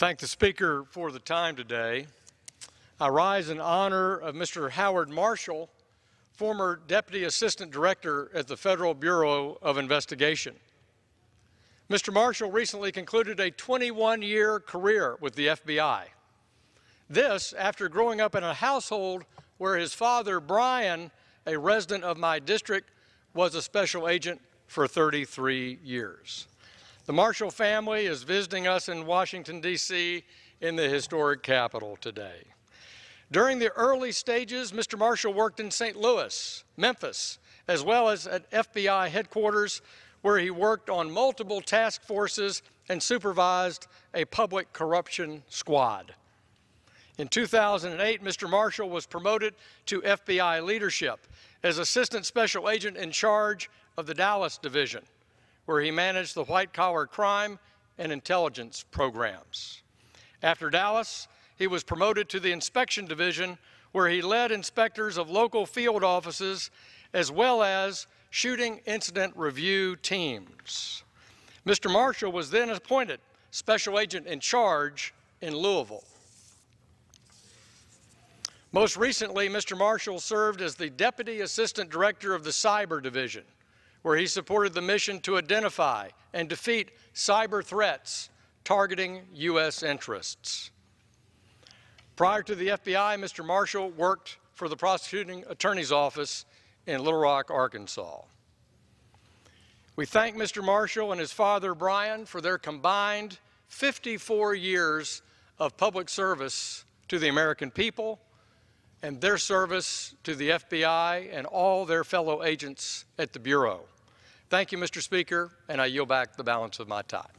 thank the Speaker for the time today. I rise in honor of Mr. Howard Marshall, former Deputy Assistant Director at the Federal Bureau of Investigation. Mr. Marshall recently concluded a 21 year career with the FBI. This after growing up in a household where his father, Brian, a resident of my district, was a special agent for 33 years. The Marshall family is visiting us in Washington, D.C., in the historic capital today. During the early stages, Mr. Marshall worked in St. Louis, Memphis, as well as at FBI headquarters, where he worked on multiple task forces and supervised a public corruption squad. In 2008, Mr. Marshall was promoted to FBI leadership as Assistant Special Agent in charge of the Dallas Division where he managed the white collar crime and intelligence programs. After Dallas, he was promoted to the Inspection Division, where he led inspectors of local field offices as well as shooting incident review teams. Mr. Marshall was then appointed special agent in charge in Louisville. Most recently, Mr. Marshall served as the Deputy Assistant Director of the Cyber Division, where he supported the mission to identify and defeat cyber threats targeting U.S. interests. Prior to the FBI, Mr. Marshall worked for the prosecuting attorney's office in Little Rock, Arkansas. We thank Mr. Marshall and his father, Brian, for their combined 54 years of public service to the American people and their service to the FBI and all their fellow agents at the Bureau. Thank you, Mr. Speaker, and I yield back the balance of my time.